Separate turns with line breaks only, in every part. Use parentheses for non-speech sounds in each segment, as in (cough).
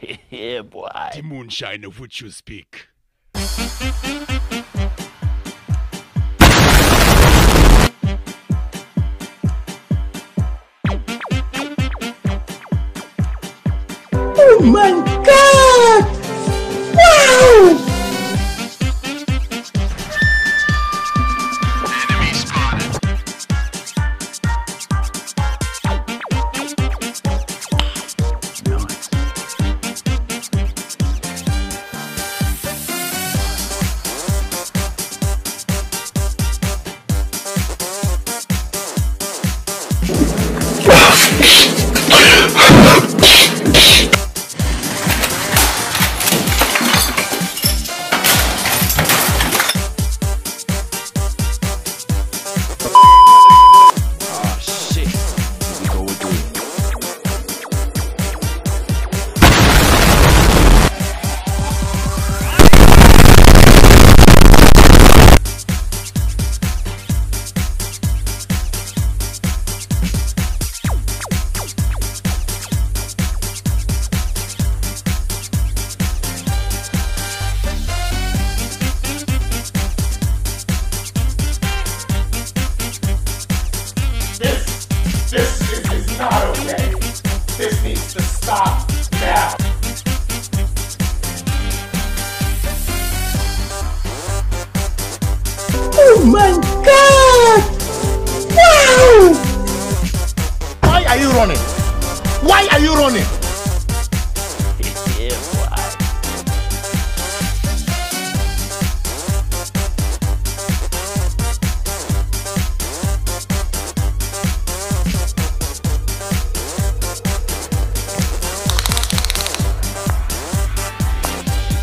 (laughs) yeah, boy.
The moonshine of which you speak.
Oh
man!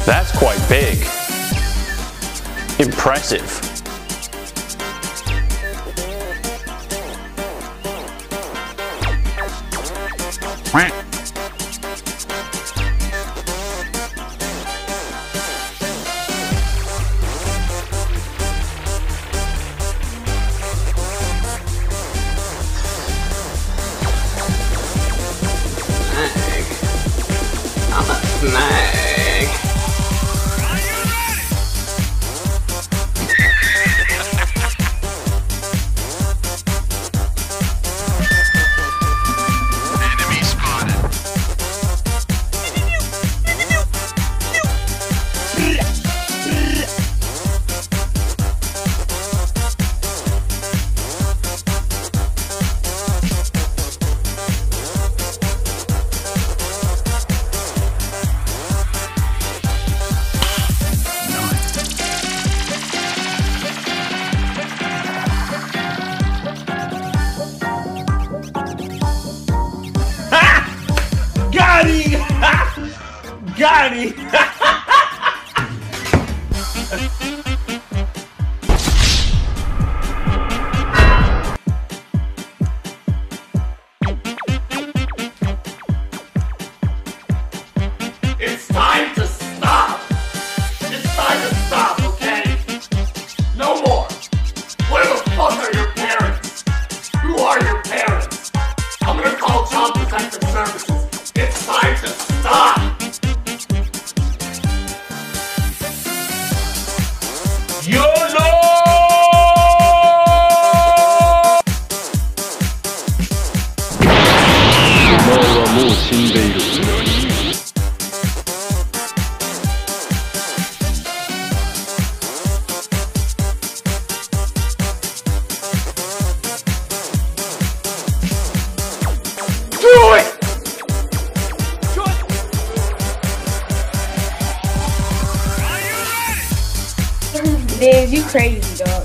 That's quite big. Impressive.
Nice. Got
it. (laughs) 死んでいる
Dave, you crazy, dog.